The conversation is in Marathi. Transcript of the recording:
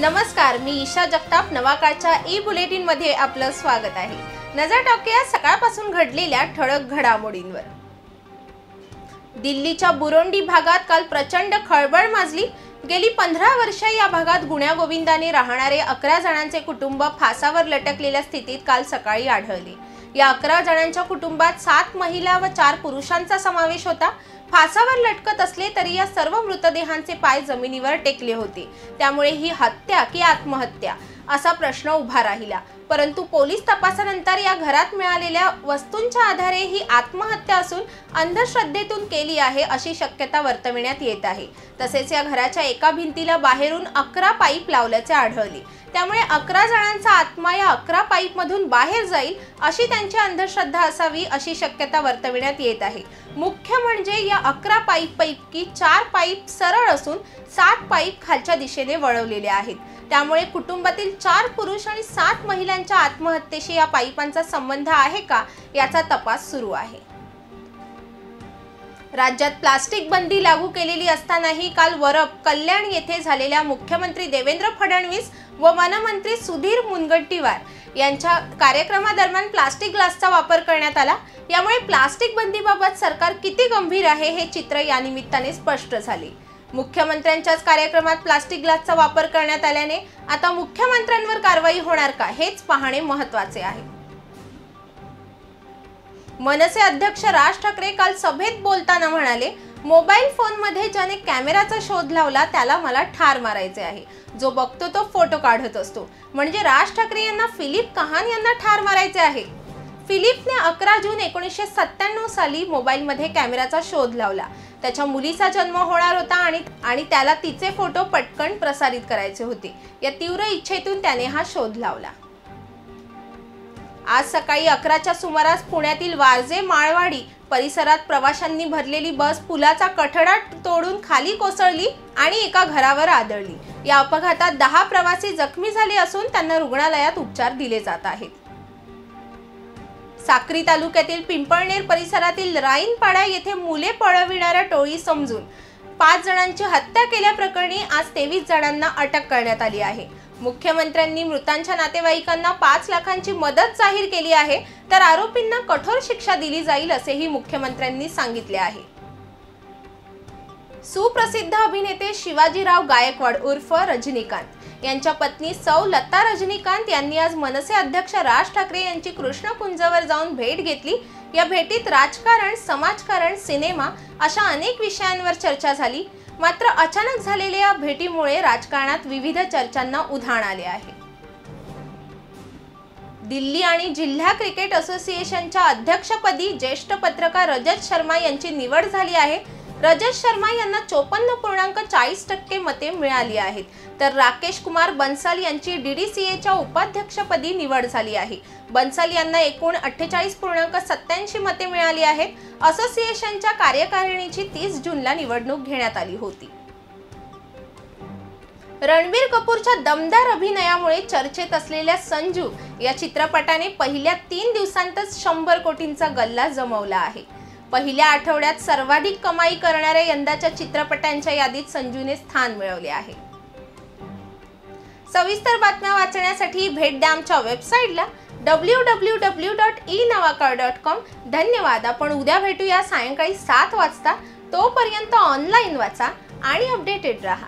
नमस्कार मी ईशा जगताप. नवाकाळच्या ई बुलेटिनमध्ये आपलं स्वागत आहे. नजर टाकूया सकाळपासून घडलेल्या ठळक घडामोडींवर. दिल्लीच्या बुरोंडी भागात काल प्रचंड खळबळ माजली. गेली पंधरा वर्ष या भागात गुण्यागोविंदाने राहणारे अकरा जणांचे कुटुंब फासावर लटकलेल्या स्थितीत काल सकाळी आढळले. या अकरा जणांच्या कुटुंबात सात महिला व चार पुरुषांचा समावेश होता. फासावर लटकत असले तरी या सर्व मृतदेहांचे पाय जमिनीवर टेकले होते. त्यामुळे ही हत्या की आत्महत्या? असा प्रश्न उभा राहिला. परंतु पोलीस तपासानंतर या घरात मिळालेल्या वस्तूंच्या आधारे ही आत्महत्या असून अंधश्रद्धेतून केली आहे अशी शक्यता वर्तविण्यात येत आहे. तसेच या घराच्या एका भिंतीला बाहेरून अकरा पाईप लावल्याचे आढळले. त्यामुळे अकरा जणांचा आत्मा या अकरा पाईपमधून बाहेर जाईल अशी त्यांची अंधश्रद्धा असावी अशी शक्यता वर्तविण्यात येत आहे. मुख्य म्हणजे या अकरा पाईपपैकी चार पाईप सरळ असून सात पाईप खालच्या दिशेने वळवलेले आहेत. त्यामुळे कुटुंबातील चार पुरुष आणि सात महिलांच्या आत्महत्येशी या पाईपांचा संबंध आहे का याचा तपास सुरू आहे. राज्यात प्लास्टिक बंदी लागू केलेली असतानाही काल वरप कल्याण येथे झालेल्या मुख्यमंत्री देवेंद्र फडणवीस व वनमंत्री सुधीर मुनगंटीवार यांच्या कार्यक्रमादरम्यान प्लास्टिक ग्लासचा वापर करण्यात आला. यामुळे प्लास्टिक बंदीबाबत सरकार किती गंभीर आहे हे चित्र यानिमित्ताने स्पष्ट झाले. मुख्यमंत्र्यांच्याच कार्यक्रमात प्लास्टिक ग्लासचा वापर करण्यात आल्याने आता मुख्यमंत्र्यांवर कारवाई होणार का हेच पाहणे महत्त्वाचे आहे. मनसे अध्यक्ष राज ठाकरे काल सभेत बोलताना म्हणाले मोबाईल फोनमध्ये ज्याने कॅमेराचा शोध लावला त्याला मला ठार मारायचे आहे. जो बघतो तो फोटो काढत असतो. म्हणजे राज ठाकरे यांना फिलिप कहान यांना ठार मारायचे आहे. फिलिपने अकरा जून एकोणीसशे सत्त्याण्णव साली मोबाईलमध्ये कॅमेराचा शोध लावला. त्याच्या मुलीचा जन्म होणार होता आणि आणि त्याला तिचे फोटो पटकन प्रसारित करायचे होते. या तीव्र इच्छेतून त्याने हा शोध लावला. आज सकाळी अकराच्या सुमारास पुण्यातील वारजे माळवाडी परिसरात प्रवाशांनी भरलेली बस पुलाचा कठडा तोडून खाली कोसळली आणि एका घरावर आदळली. या अपघातात दहा प्रवासी जखमी झाले असून त्यांना रुग्णालयात उपचार दिले जात आहेत. साक्री तालुक्यातील पिंपळनेर परिसरातील राईनपाडा येथे मुले पळविणाऱ्या टोळी समजून पाच जणांची हत्या केल्याप्रकरणी आज तेवीस जणांना अटक करण्यात आली आहे. मुख्यमंत्र्यांनी मृतांच्या नातेवाईकांना पाच लाखांची मदत जाहीर केली आहे तर आरोपींना कठोर शिक्षा दिली जाईल असेही मुख्यमंत्र्यांनी सांगितले आहे. सुप्रसिद्ध अभिनेते शिवाजीराव गायकवाड उर्फ रजनीकांत. यांच्या पत्नी सौ लता रजनीकांत यांनी आज मनसे अध्यक्ष राज ठाकरे यांची कृष्णकुंजावर जाऊन भेट घेतली. या भेटीत राजकारण समाजकारण सिनेमा अशा अनेक विषयांवर चर्चा झाली. मात्र अचानक झालेल्या या भेटीमुळे राजकारणात विविध चर्चांना उधाण आले आहे. दिल्ली आणि जिल्हा क्रिकेट असोसिएशनच्या अध्यक्षपदी ज्येष्ठ पत्रकार रजत शर्मा यांची निवड झाली आहे. रजत शर्मा यांना चोपन्न पूर्णांक चाळीस टक्के मते मिळाली आहेत. तर राकेश कुमार बन्सल यांची एच्या उपाध्यक्षपदी निवड झाली आहे. बन्सल यांना एकूण अठ्ठेचाळीस पूर्णांक सत्याऐंशी मते मिळाली आहेत. असोसिएशनच्या कार्यकारिणीची तीस जूनला निवडणूक घेण्यात आली होती. रणबीर कपूरच्या दमदार अभिनयामुळे चर्चेत असलेल्या संजू या चित्रपटाने पहिल्या तीन दिवसांतच शंभर कोटींचा गल्ला जमवला आहे. पहिल्या आठवड्यात सर्वाधिक कमाई करणाऱ्या यंदाच्या चित्रपटांच्या यादीत संजूने स्थान मिळवले आहे. सविस्तर बातम्या वाचण्यासाठी भेट द्या आमच्या वेबसाईटला W W W dot e Navakal dot com धन्यवाद. आपण उद्या भेटूया सायंकाळी सात वाजता. तोपर्यंत ऑनलाईन वाचा आणि अपडेटेड राहा.